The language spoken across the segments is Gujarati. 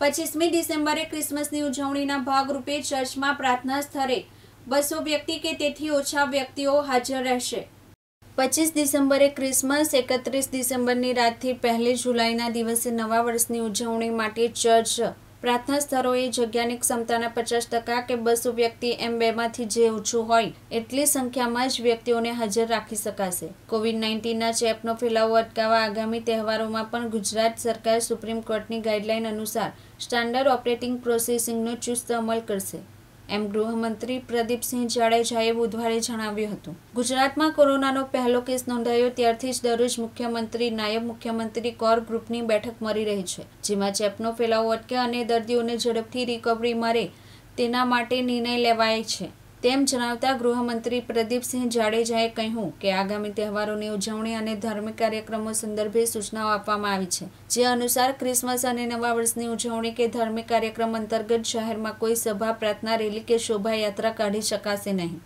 પચીસમી ડિસેમ્બરે ક્રિસમસની ઉજવણીના ભાગરૂપે ચર્ચમાં પ્રાર્થના સ્થળે બસો વ્યક્તિ કે તેથી ઓછા વ્યક્તિઓ હાજર રહેશે. પચીસ ડિસેમ્બરે ક્રિસમસ, એકત્રીસ ડિસેમ્બરની રાતથી પહેલી જુલાઈના દિવસે નવા વર્ષની ઉજવણી માટે ચર્ચ પ્રાર્થના સ્થળોએ જગ્યાની ક્ષમતાના પચાસ ટકા કે બસો વ્યક્તિ એમ બેમાંથી જે ઓછું હોય, એટલી સંખ્યામાં જ વ્યક્તિઓને હાજર રાખી શકાશે. કોવિડ નાઇન્ટીનના ચેપનો ફેલાવો અટકાવવા આગામી તહેવારોમાં પણ ગુજરાત સરકાર સુપ્રીમ કોર્ટની ગાઈડલાઈન અનુસાર સ્ટાન્ડર્ડ ઓપરેટિંગ પ્રોસેસિંગનો ચુસ્ત અમલ કરશે. એમ ગૃહમંત્રી પ્રદીપસિંહ જાડેજાએ બુધવારે જણાવ્યું હતું. ગુજરાતમાં કોરોનાનો પહેલો કેસ નોંધાયો, ત્યારથી જ દરરોજ મુખ્યમંત્રી, નાયબ મુખ્યમંત્રી કોર ગ્રુપની બેઠક મળી રહી છે, જેમાં ચેપનો ફેલાવો અટકે અને દર્દીઓને ઝડપથી રિકવરી મળે તેના માટે નિર્ણય લેવાય છે. તેમ જણાવતા ગૃહમંત્રી પ્રદીપસિંહ જાડેજાએ કહ્યું કે આગામી તહેવારોની ઉજવણી અને ધાર્મિક કાર્યક્રમો સંદર્ભે સૂચનાઓ આપવામાં આવી છે. જે અનુસાર ક્રિસમસ અને નવા વર્ષની ઉજવણી કે ધાર્મિક કાર્યક્રમ અંતર્ગત શહેરમાં કોઈ સભા પ્રાર્થના રેલી કે શોભાયાત્રા કાઢી શકાશે નહીં.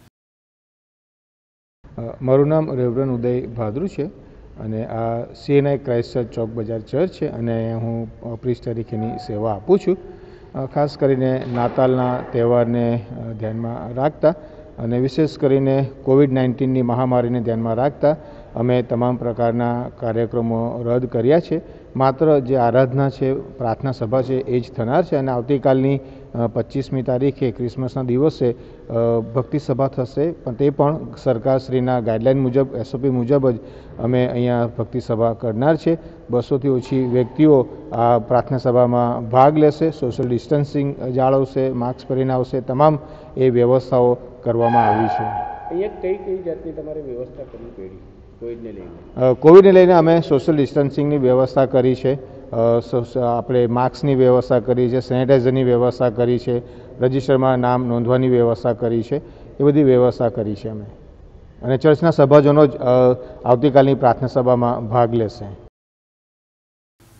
મારું નામ રેવરન ઉદય ભાદરુ છે અને આ સીએનઆઈ ક્રાઇસ્ટ ચોક બજાર ચર્ચ છે અને હું અ, તરીકેની સેવા આપું છું. ખાસ કરીને નાતાલના તહેવારને ધ્યાનમાં રાખતા અને વિશેષ કરીને કોવિડ નાઇન્ટીનની મહામારીને ધ્યાનમાં રાખતા અમે તમામ પ્રકારના કાર્યક્રમો રદ કર્યા છે. માત્ર જે આરાધના છે, પ્રાર્થના સભા છે, એ જ થનાર છે અને આવતીકાલની પચીસમી તારીખે ક્રિસમસના દિવસે ભક્તિ સભા થશે. પણ તે પણ સરકારશ્રીના ગાઈડલાઇન મુજબ એસઓપી મુજબ જ અમે અહીંયા ભક્તિ સભા કરનાર છે. બસોથી ઓછી વ્યક્તિઓ આ પ્રાર્થના સભામાં ભાગ લેશે, સોશિયલ ડિસ્ટન્સિંગ જાળવશે, માસ્ક પહેરીને આવશે, તમામ એ વ્યવસ્થાઓ કરવામાં આવી છે. અહીંયા કઈ કઈ જાતની તમારે વ્યવસ્થા કરવી પડી? કોવિડને લઈને. અમે સોશિયલ ડિસ્ટન્સિંગની વ્યવસ્થા કરી છે. આપણે માસ્કની વ્યવસ્થા કરી છે સેનિટાઈઝરની વ્યવસ્થા કરી છે, રજિસ્ટરમાં નામ નોંધવાની વ્યવસ્થા કરી છે, એ બધી વ્યવસ્થા કરી છે અમે. અને ચર્ચના સભાજનો જ આવતીકાલની પ્રાર્થના સભામાં ભાગ લેશે.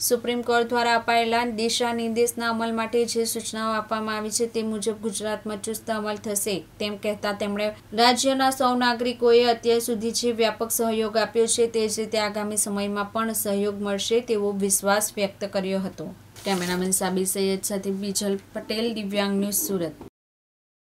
સુપ્રીમ કોર્ટ દ્વારા અપાયેલા દિશા નિર્દેશના અમલ માટે જે સૂચનાઓ આપવામાં આવી છે તે મુજબ ગુજરાતમાં ચુસ્ત અમલ થશે. તેમ કહેતા તેમણે, રાજ્યના સૌ નાગરિકોએ અત્યાર સુધી જે વ્યાપક સહયોગ આપ્યો છે તે જ રીતે આગામી સમયમાં પણ સહયોગ મળશે તેવો વિશ્વાસ વ્યક્ત કર્યો હતો. કેમેરામેન સાબિર સૈયદ સાથે બીજલ પટેલ, દિવ્યાંગ ન્યૂઝ સુરત.